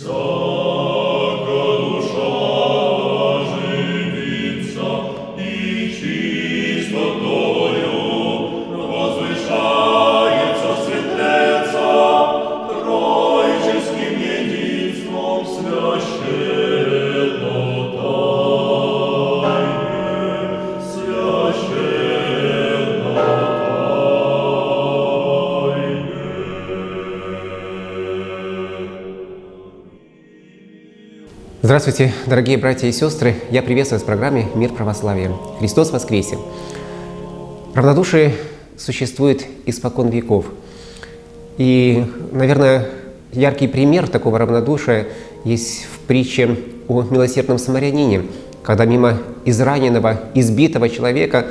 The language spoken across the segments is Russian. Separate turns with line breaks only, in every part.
So Здравствуйте, дорогие братья и сестры! Я приветствую вас в программе «Мир православия». Христос воскресе! Равнодушие существует испокон веков. И, наверное, яркий пример такого равнодушия есть в притче о милосердном самарянине, когда мимо израненного, избитого человека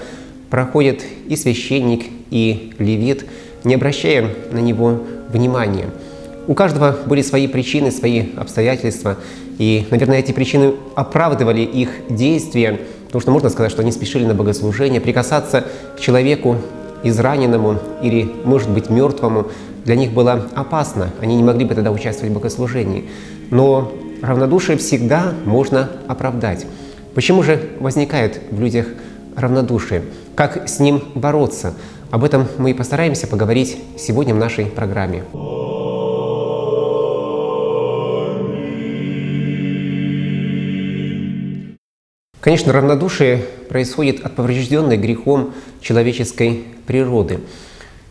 проходит и священник, и левит, не обращая на него внимания. У каждого были свои причины, свои обстоятельства – и, наверное, эти причины оправдывали их действия, потому что можно сказать, что они спешили на богослужение, прикасаться к человеку израненному или, может быть, мертвому, для них было опасно. Они не могли бы тогда участвовать в богослужении. Но равнодушие всегда можно оправдать. Почему же возникает в людях равнодушие? Как с ним бороться? Об этом мы и постараемся поговорить сегодня в нашей программе. Конечно, равнодушие происходит от поврежденной грехом человеческой природы.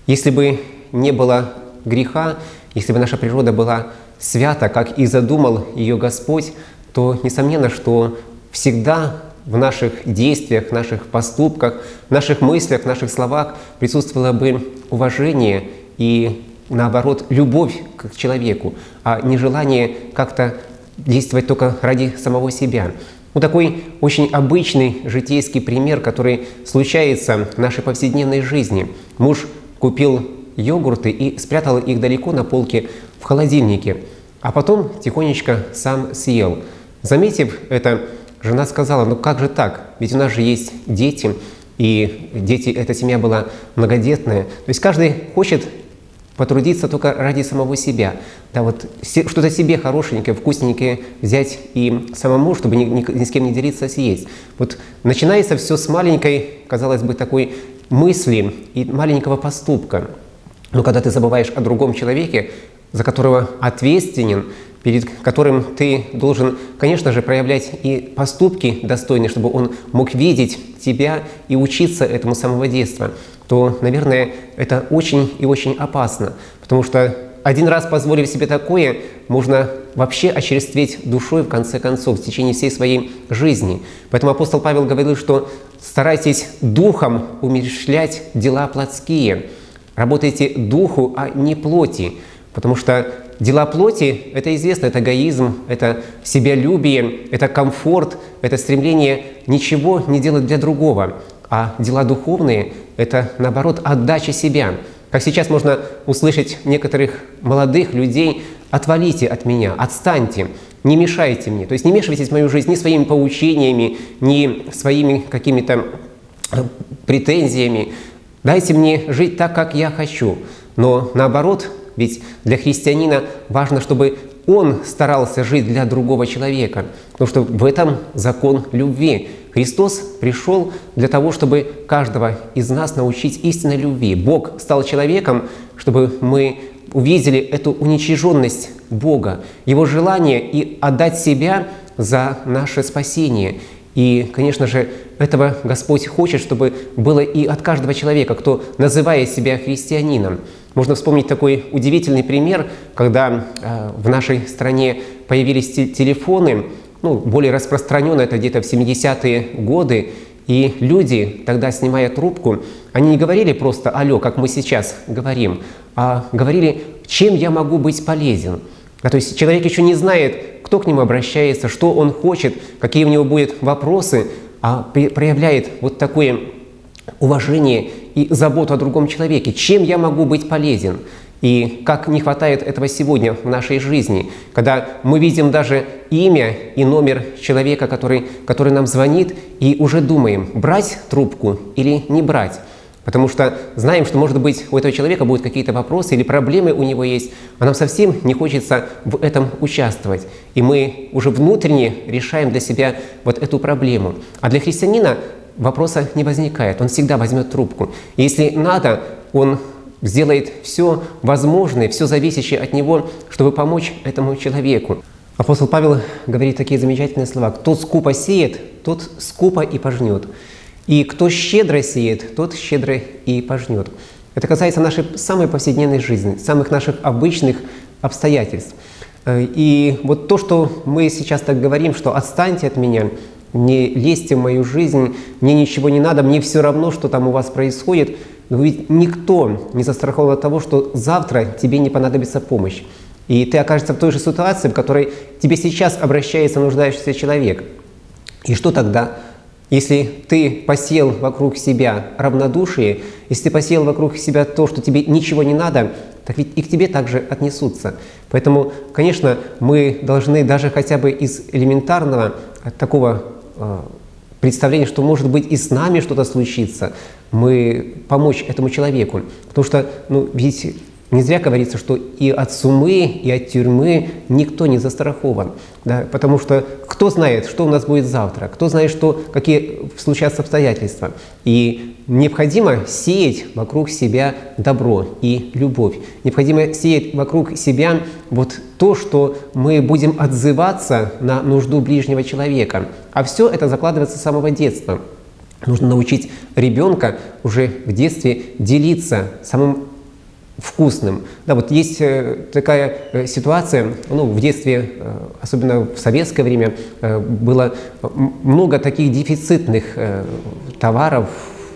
Если бы не было греха, если бы наша природа была свята, как и задумал ее Господь, то несомненно, что всегда в наших действиях, в наших поступках, в наших мыслях, в наших словах присутствовало бы уважение и, наоборот, любовь к человеку, а не желание как-то действовать только ради самого себя. Вот такой очень обычный житейский пример, который случается в нашей повседневной жизни. Муж купил йогурты и спрятал их далеко на полке в холодильнике, а потом тихонечко сам съел. Заметив это, жена сказала, ну как же так, ведь у нас же есть дети, и дети, эта семья была многодетная. То есть каждый хочет потрудиться только ради самого себя. Да, вот что-то себе хорошенькое, вкусненькое взять и самому, чтобы ни, ни, ни с кем не делиться, съесть. Вот начинается все с маленькой, казалось бы, такой мысли и маленького поступка. Но когда ты забываешь о другом человеке, за которого ответственен, перед которым ты должен, конечно же, проявлять и поступки достойные, чтобы он мог видеть тебя и учиться этому с самого детства, то, наверное, это очень и очень опасно, потому что один раз позволив себе такое, можно вообще очерстветь душой, в конце концов, в течение всей своей жизни. Поэтому апостол Павел говорил, что старайтесь духом умершлять дела плотские, работайте духу, а не плоти, потому что Дела плоти – это известно, это эгоизм, это себялюбие, это комфорт, это стремление ничего не делать для другого. А дела духовные – это, наоборот, отдача себя. Как сейчас можно услышать некоторых молодых людей «отвалите от меня, отстаньте, не мешайте мне». То есть не мешайтесь в мою жизнь ни своими поучениями, ни своими какими-то э, претензиями. Дайте мне жить так, как я хочу. Но наоборот, ведь для христианина важно, чтобы он старался жить для другого человека, потому что в этом закон любви. Христос пришел для того, чтобы каждого из нас научить истинной любви. Бог стал человеком, чтобы мы увидели эту уничиженность Бога, Его желание и отдать себя за наше спасение. И, конечно же, этого Господь хочет, чтобы было и от каждого человека, кто называет себя христианином. Можно вспомнить такой удивительный пример, когда э, в нашей стране появились телефоны, ну, более распространенно это где-то в 70-е годы, и люди, тогда снимая трубку, они не говорили просто «алло», как мы сейчас говорим, а говорили «чем я могу быть полезен?». А то есть человек еще не знает, кто к нему обращается, что он хочет, какие у него будут вопросы, а проявляет вот такое уважение и заботу о другом человеке. Чем я могу быть полезен? И как не хватает этого сегодня в нашей жизни, когда мы видим даже имя и номер человека, который, который нам звонит, и уже думаем, брать трубку или не брать. Потому что знаем, что, может быть, у этого человека будут какие-то вопросы или проблемы у него есть, а нам совсем не хочется в этом участвовать. И мы уже внутренне решаем для себя вот эту проблему. А для христианина вопроса не возникает, он всегда возьмет трубку. Если надо, он сделает все возможное, все зависящее от него, чтобы помочь этому человеку. Апостол Павел говорит такие замечательные слова. «Кто скупо сеет, тот скупо и пожнет. И кто щедро сеет, тот щедро и пожнет». Это касается нашей самой повседневной жизни, самых наших обычных обстоятельств. Э, и вот то, что мы сейчас так говорим, что «отстаньте от меня», «не лезьте в мою жизнь», «мне ничего не надо», «мне все равно, что там у вас происходит», но ведь никто не застрахован от того, что завтра тебе не понадобится помощь. И ты окажешься в той же ситуации, в которой тебе сейчас обращается нуждающийся человек. И что тогда? Если ты посел вокруг себя равнодушие, если ты посел вокруг себя то, что тебе ничего не надо, так ведь и к тебе также отнесутся. Поэтому, конечно, мы должны даже хотя бы из элементарного такого э, представления, что может быть и с нами что-то случится, мы помочь этому человеку. Потому что, ну, ведь не зря говорится, что и от сумы, и от тюрьмы никто не застрахован. Да? Потому что кто знает, что у нас будет завтра, кто знает, что, какие случатся обстоятельства. И необходимо сеять вокруг себя добро и любовь. Необходимо сеять вокруг себя вот то, что мы будем отзываться на нужду ближнего человека. А все это закладывается с самого детства. Нужно научить ребенка уже в детстве делиться самым вкусным. Да, вот есть э, такая э, ситуация, ну, в детстве, э, особенно в советское время, было много таких дефицитных товаров,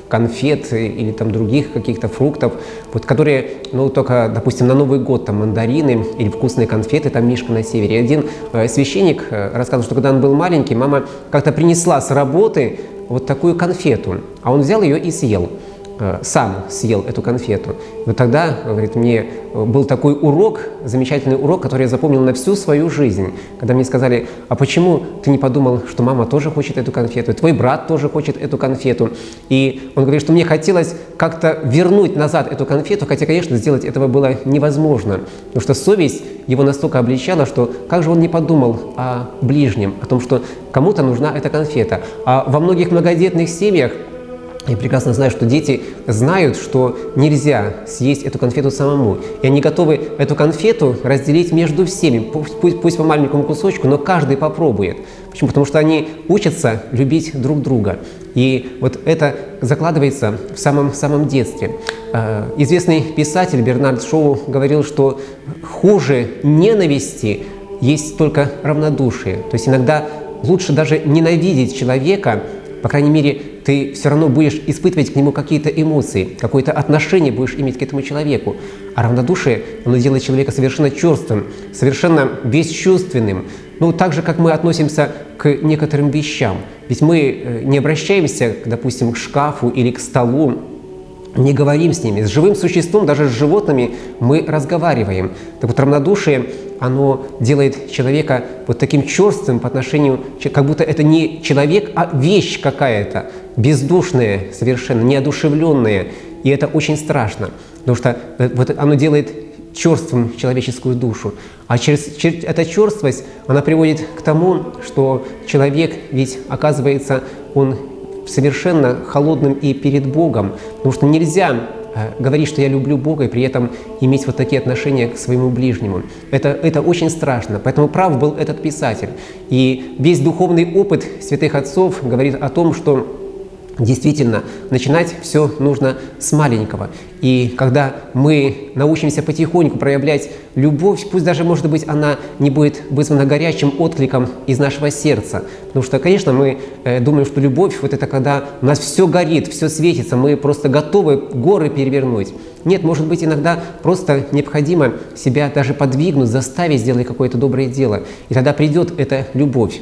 конфет или там других каких-то фруктов, вот, которые, ну, только, допустим, на Новый год там мандарины или вкусные конфеты, там Мишка на севере. Один священник рассказывал, что когда он был маленький, мама как-то принесла с работы вот такую конфету, а он взял ее и съел. Э, сам съел эту конфету. Вот тогда, говорит, мне э, был такой урок, замечательный урок, который я запомнил на всю свою жизнь, когда мне сказали, а почему ты не подумал, что мама тоже хочет эту конфету, и твой брат тоже хочет эту конфету. И он говорит, что мне хотелось как-то вернуть назад эту конфету, хотя, конечно, сделать этого было невозможно, потому что совесть его настолько обличала, что как же он не подумал о ближнем, о том, что кому-то нужна эта конфета. А во многих многодетных семьях я прекрасно знаю, что дети знают, что нельзя съесть эту конфету самому. И они готовы эту конфету разделить между всеми, пусть, пусть по маленькому кусочку, но каждый попробует. Почему? Потому что они учатся любить друг друга. И вот это закладывается в самом, самом детстве. Э, известный писатель Бернард Шоу говорил, что хуже ненависти есть только равнодушие. То есть иногда лучше даже ненавидеть человека, по крайней мере, ты все равно будешь испытывать к нему какие-то эмоции, какое-то отношение будешь иметь к этому человеку. А равнодушие, оно делает человека совершенно черствым, совершенно бесчувственным. Ну, так же, как мы относимся к некоторым вещам. Ведь мы э, не обращаемся, допустим, к шкафу или к столу, не говорим с ними. С живым существом, даже с животными мы разговариваем. Так вот, равнодушие оно делает человека вот таким черствым по отношению, как будто это не человек, а вещь какая-то, бездушная совершенно, неодушевленная. И это очень страшно, потому что э, вот оно делает черствым человеческую душу. А через, через эта черствость, она приводит к тому, что человек ведь оказывается, он совершенно холодным и перед Богом, потому что нельзя Э, говорить, что я люблю Бога, и при этом иметь вот такие отношения к своему ближнему. Это, это очень страшно. Поэтому прав был этот писатель. И весь духовный опыт святых отцов говорит о том, что Действительно, начинать все нужно с маленького. И когда мы научимся потихоньку проявлять любовь, пусть даже, может быть, она не будет вызвана горячим откликом из нашего сердца. Потому что, конечно, мы э, думаем, что любовь – вот это когда у нас все горит, все светится, мы просто готовы горы перевернуть. Нет, может быть, иногда просто необходимо себя даже подвигнуть, заставить сделать какое-то доброе дело. И тогда придет эта любовь.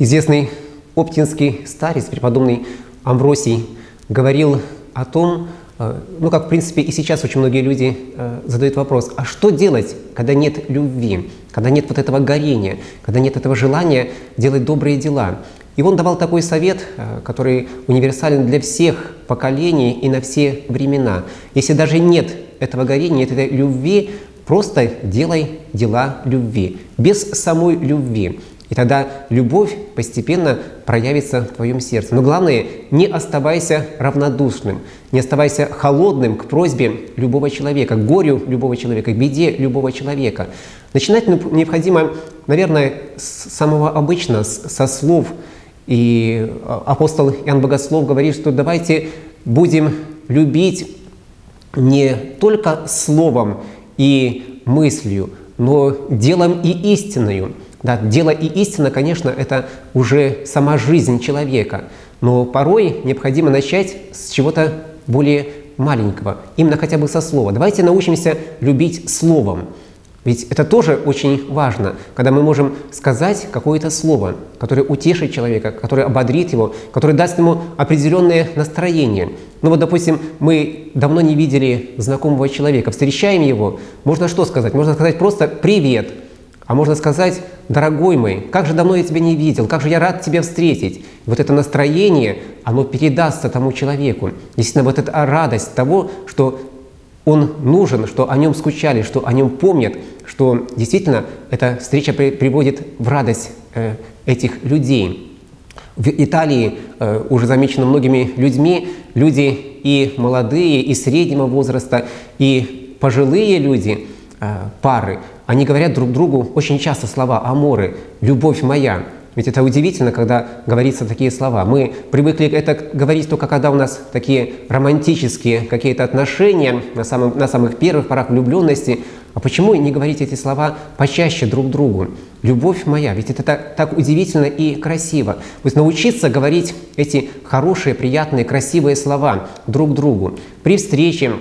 Известный оптинский старец, преподобный Амвросий, говорил о том, э, ну, как, в принципе, и сейчас очень многие люди э, задают вопрос, а что делать, когда нет любви, когда нет вот этого горения, когда нет этого желания делать добрые дела? И он давал такой совет, э, который универсален для всех поколений и на все времена. Если даже нет этого горения, этой любви, просто делай дела любви, без самой любви. И тогда любовь постепенно проявится в твоем сердце. Но главное, не оставайся равнодушным, не оставайся холодным к просьбе любого человека, к горю любого человека, к беде любого человека. Начинать необходимо, наверное, с самого обычного, со слов. И апостол Иоанн Богослов говорит, что давайте будем любить не только словом и мыслью, но делом и истиною. Да, дело и истина, конечно, это уже сама жизнь человека, но порой необходимо начать с чего-то более маленького, именно хотя бы со слова. Давайте научимся любить словом. Ведь это тоже очень важно, когда мы можем сказать какое-то слово, которое утешит человека, которое ободрит его, которое даст ему определенное настроение. Ну вот, допустим, мы давно не видели знакомого человека, встречаем его, можно что сказать? Можно сказать просто «привет», а можно сказать «дорогой мой, как же давно я тебя не видел, как же я рад тебя встретить». Вот это настроение, оно передастся тому человеку. Действительно, вот эта радость того, что он нужен, что о нем скучали, что о нем помнят, что действительно эта встреча при, приводит в радость э, этих людей. В Италии э, уже замечено многими людьми, люди и молодые, и среднего возраста, и пожилые люди, э, пары, они говорят друг другу очень часто слова «аморы», «любовь моя». Ведь это удивительно, когда говорится такие слова. Мы привыкли это говорить только когда у нас такие романтические какие-то отношения на, самом, на самых первых порах влюбленности. А почему не говорить эти слова почаще друг другу? Любовь моя, ведь это так, так удивительно и красиво. То есть научиться говорить эти хорошие, приятные, красивые слова друг другу при встрече,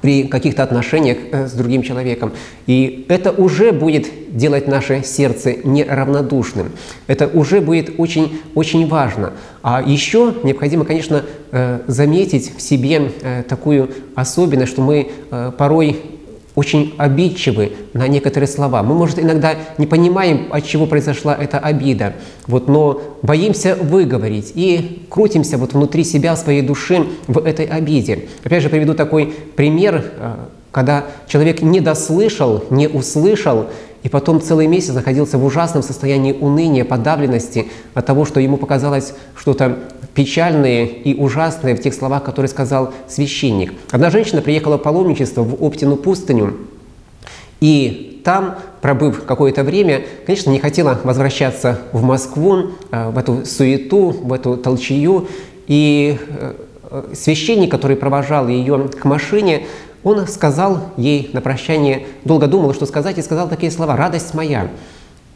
при каких-то отношениях э, с другим человеком. И это уже будет делать наше сердце неравнодушным. Это уже будет очень, очень важно. А еще необходимо, конечно, э, заметить в себе э, такую особенность, что мы порой очень обидчивы на некоторые слова. Мы, может, иногда не понимаем, от чего произошла эта обида, вот, но боимся выговорить и крутимся вот внутри себя, своей души в этой обиде. Опять же, приведу такой пример, э, когда человек не дослышал, не услышал, и потом целый месяц находился в ужасном состоянии уныния, подавленности от того, что ему показалось что-то печальные и ужасные в тех словах, которые сказал священник. Одна женщина приехала в паломничество в Оптину пустыню, и там, пробыв какое-то время, конечно, не хотела возвращаться в Москву, э, в эту суету, в эту толчью. И э, священник, который провожал ее к машине, он сказал ей на прощание, долго думал, что сказать, и сказал такие слова «радость моя».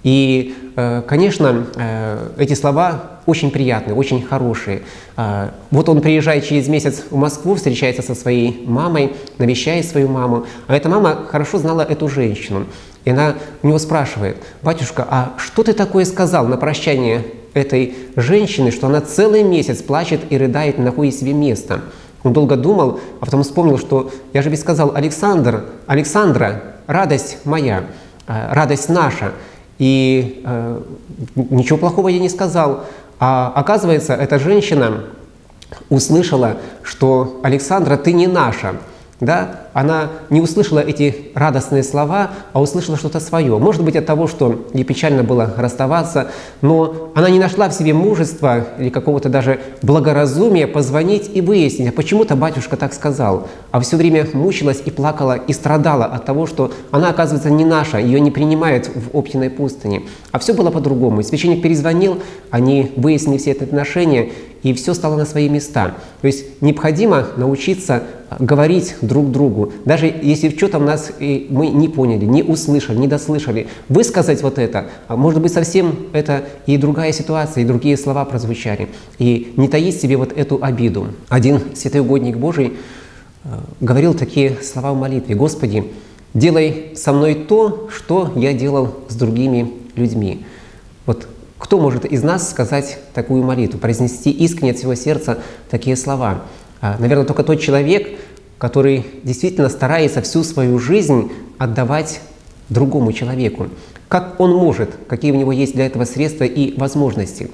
И, э, конечно, эти слова очень приятные, очень хорошие. А, вот он приезжает через месяц в Москву, встречается со своей мамой, навещает свою маму. А эта мама хорошо знала эту женщину. И она у него спрашивает, «Батюшка, а что ты такое сказал на прощание этой женщины, что она целый месяц плачет и рыдает, не находит себе места?» Он долго думал, а потом вспомнил, что я же ведь сказал, Александр, Александра, радость моя, а, радость наша – и э, ничего плохого я не сказал. А оказывается, эта женщина услышала, что «Александра, ты не наша» да, она не услышала эти радостные слова, а услышала что-то свое. Может быть, от того, что ей печально было расставаться, но она не нашла в себе мужества или какого-то даже благоразумия позвонить и выяснить, а почему-то батюшка так сказал. А все время мучилась и плакала и страдала от того, что она, оказывается, не наша, ее не принимают в Оптиной пустыне. А все было по-другому. Священник перезвонил, они выяснили все эти отношения, и все стало на свои места. То есть необходимо научиться говорить друг другу, даже если в чем-то нас и мы не поняли, не услышали, не дослышали, высказать вот это, а может быть совсем это и другая ситуация, и другие слова прозвучали, и не таить себе вот эту обиду. Один святой угодник Божий э, говорил такие слова в молитве, «Господи, делай со мной то, что я делал с другими людьми». Вот кто может из нас сказать такую молитву, произнести искренне от всего сердца такие слова? А, наверное, только тот человек, который действительно старается всю свою жизнь отдавать другому человеку. Как он может, какие у него есть для этого средства и возможности.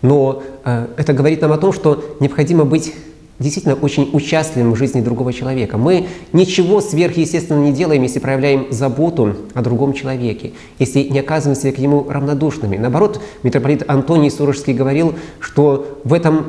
Но э, это говорит нам о том, что необходимо быть действительно очень участливым в жизни другого человека. Мы ничего сверхъестественного не делаем, если проявляем заботу о другом человеке, если не оказываемся к нему равнодушными. Наоборот, митрополит Антоний Сурожский говорил, что в этом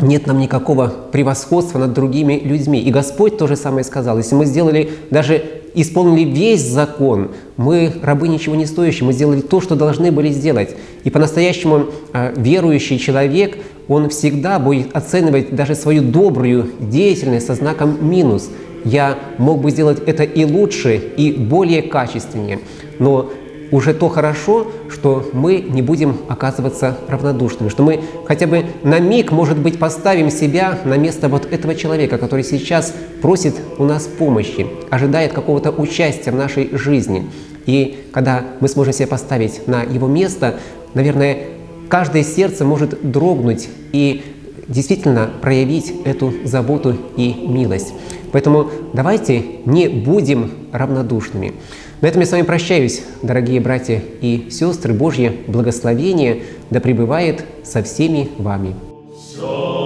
нет нам никакого превосходства над другими людьми. И Господь то же самое сказал. Если мы сделали, даже исполнили весь закон, мы рабы ничего не стоящие, мы сделали то, что должны были сделать. И по-настоящему э, верующий человек, он всегда будет оценивать даже свою добрую деятельность со знаком минус. Я мог бы сделать это и лучше, и более качественнее. Но уже то хорошо, что мы не будем оказываться равнодушными, что мы хотя бы на миг, может быть, поставим себя на место вот этого человека, который сейчас просит у нас помощи, ожидает какого-то участия в нашей жизни. И когда мы сможем себя поставить на его место, наверное, каждое сердце может дрогнуть и действительно проявить эту заботу и милость. Поэтому давайте не будем равнодушными. На этом я с вами прощаюсь, дорогие братья и сестры. Божье благословение да пребывает со всеми вами. So